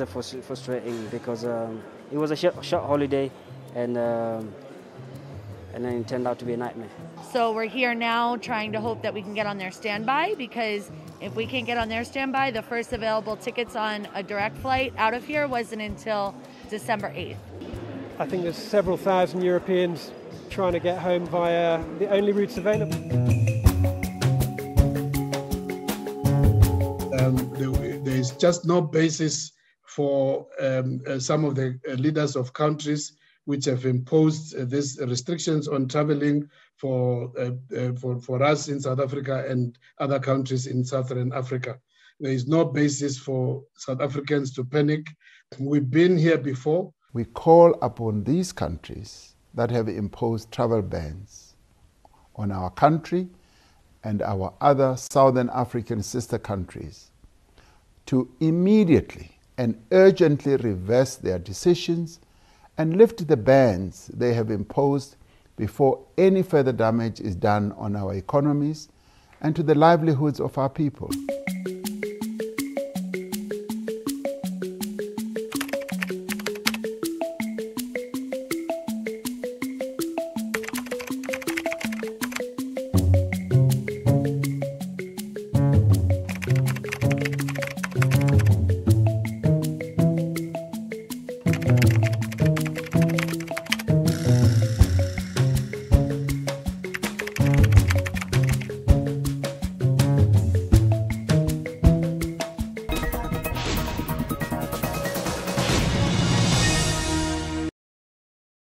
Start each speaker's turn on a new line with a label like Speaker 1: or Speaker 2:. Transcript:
Speaker 1: frustrating because um, it was a short, short holiday and um, and then it turned out to be a nightmare.
Speaker 2: So we're here now trying to hope that we can get on their standby because if we can't get on their standby, the first available tickets on a direct flight out of here wasn't until December 8th.
Speaker 3: I think there's several thousand Europeans trying to get home via the only routes available.
Speaker 4: Um, there is just no basis for um, uh, some of the uh, leaders of countries which have imposed uh, these restrictions on traveling for, uh, uh, for, for us in South Africa and other countries in Southern Africa. There is no basis for South Africans to panic. We've been here before.
Speaker 5: We call upon these countries that have imposed travel bans on our country and our other Southern African sister countries to immediately and urgently reverse their decisions and lift the bans they have imposed before any further damage is done on our economies and to the livelihoods of our people.